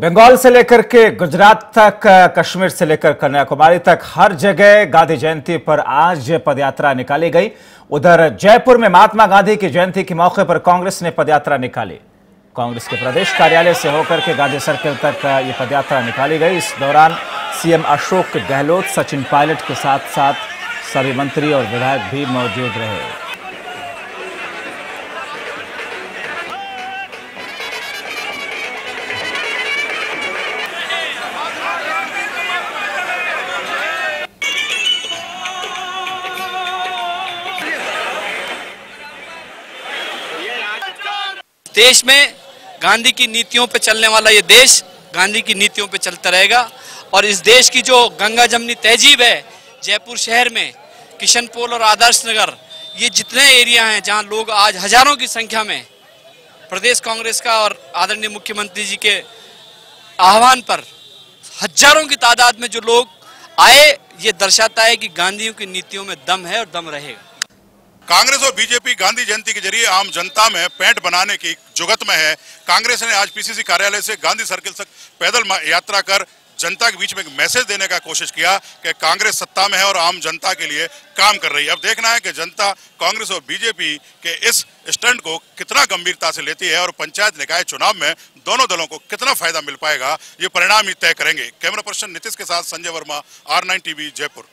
बंगाल से लेकर के गुजरात तक, कश्मीर से लेकर कन्याकुमारी तक, हर जगह गांधी जयंती पर आज पदयात्रा निकाली गई। उधर जयपुर में महात्मा गांधी की जयंती के मौके पर कांग्रेस ने पदयात्रा निकाली। कांग्रेस के प्रदेश कार्यालय से होकर के गांधी सर्किल तक, ये पदयात्रा निकाली गई। इस दौरान सीएम अशोक गहलोत, सचिन पायलट के साथ साथ सभी मंत्री और विधायक भी मौजूद रहे। देश में गांधी की नीतियों पर चलने वाला ये देश गांधी की नीतियों पर चलता रहेगा। और इस देश की जो गंगा जमनी तहजीब है, जयपुर शहर में किशनपोल और आदर्श नगर, ये जितने एरिया हैं जहाँ लोग आज हज़ारों की संख्या में प्रदेश कांग्रेस का और आदरणीय मुख्यमंत्री जी के आह्वान पर हज़ारों की तादाद में जो लोग आए, ये दर्शाता है कि गांधियों की नीतियों में दम है और दम रहेगा। कांग्रेस और बीजेपी गांधी जयंती के ज़रिए आम जनता में पेंट बनाने की जुगत में है। कांग्रेस ने आज पीसीसी कार्यालय से गांधी सर्किल तक पैदल यात्रा कर जनता के बीच में एक मैसेज देने का कोशिश किया कि कांग्रेस सत्ता में है और आम जनता के लिए काम कर रही है। अब देखना है कि जनता कांग्रेस और बीजेपी के इस स्टंट को कितना गंभीरता से लेती है और पंचायत निकाय चुनाव में दोनों दलों को कितना फ़ायदा मिल पाएगा, ये परिणाम ही तय करेंगे। कैमरा पर्सन नीतीश के साथ Sanjay Verma, R nine TV, Jaipur.